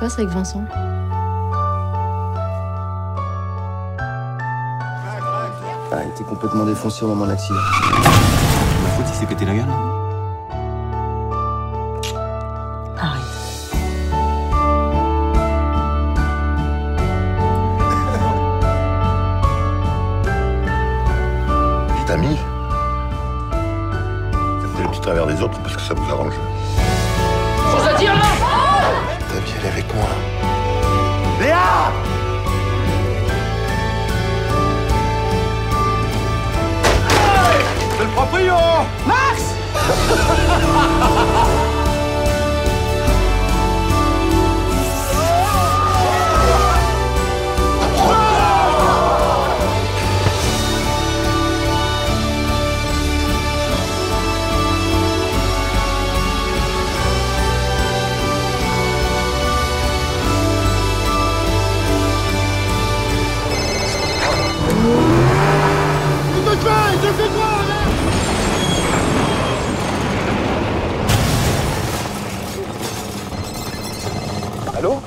passe avec Vincent? Ah, il était complètement défoncé au moment de l'accident. Ma faute, il s'est pété la gueule. Arrête. Dites ami, faites le petit travers des autres parce que ça vous arrange. Papillon! Max! Hallo?